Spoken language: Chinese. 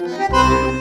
嗯